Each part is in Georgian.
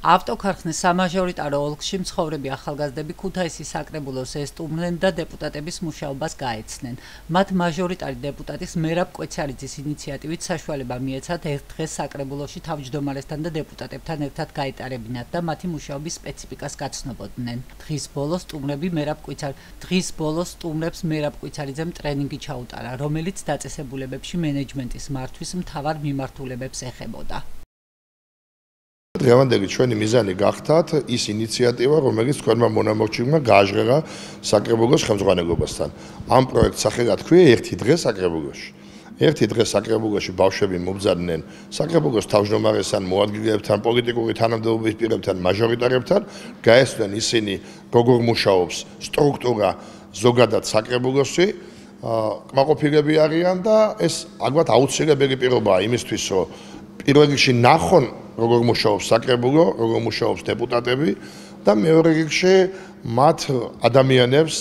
ავტოქარხნის სამაჟორიტარო ოლქში მცხოვრები ახალგაზრდები ქუთაისის საკრებულოს ესტუმრნენ და დეპუტატების მუშაობას გაეცნენ. მათ მაჟორიტარი დეპუტატის მერაბ კვეცარიძის ინიციატივით საშუალება მიეცათ ერთ დღეს საკრებულოში თავმჯდომარესთან და დეპუტატებთან ერთად გაეტარებინათ და მათი მუშაობის სპეციფიკას გაცნობოდნენ. დღის ბოლოს სტუმრები მერაბ კვეცარ დღის ბოლოს სტუმრებს მერაბ კვეცარიძემ ტრენინგი ჩაუტარა, რომელიც დაწესებულებებში მენეჯმენტის მართვის მთავარ მიმართულებებს ეხებოდა. დღევანდელი ჩვენი მიზანი გახდათ ის ინიციატივა, რომელიც თქვენმა მონამორჩილმა გააჟღერა საკრებულოს ხელმძღვანელობასთან. ამ პროექტს სახელად ქვია ერთი დღე საკრებულოში. ერთი დღე საკრებულოში ბავშვები მობძადნენ საკრებულოს თავმჯდომარესთან, მოადგილეებთან, პოლიტიკური თანამდებობის პირებთან, მაჟორიტარებთან, გაესწრნენ ისინი როგორ მუშაობს სტრუქტურა ზოგადად საკრებულოში. კმაყოფილები არიან და ეს ალბათ აუცილებელი პირობაა იმისთვის, რომ პირველ რიგში ნახონ როგორ მუშაობს საკრებულო, როგორ მუშაობს დეპუტატები და მეორე რიგში მათ ადამიანებს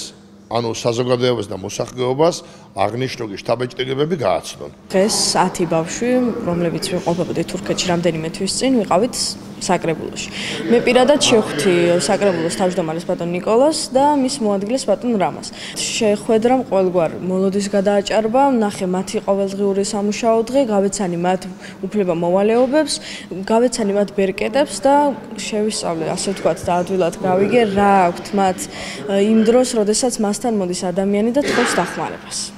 ანუ საზოგადოებას და მოსახლეობას აღნიშნული შთაბეჭდილებები გააცნონ. დღეს 10 ბავშვი, რომლებიც ვიმყოფებოდი თურქეთში რამდენიმე თვის წინ, ვიყავით საკრებულოში. მე პირადად შევხვდი საკრებულოს თავმჯდომარეს ბატონ نيكოლას და მის მოადგილეს ბატონ რამას. შეხვედრა მყველგვარ მოლოდის გადააჭარბა, ნახე მათი ყოველდღიური სამუშაო დღე, გავეცანი მათ უფლება მოვალეობებს, გავეცანი მათ ბერკეტებს და შევისწავლე, ასე ვთქვათ, და ადვილად გავიგე რა აქვთ მათ იმ დროს, როდესაც მასთან მოდის ადამიანი და თხოვს დახმარებას.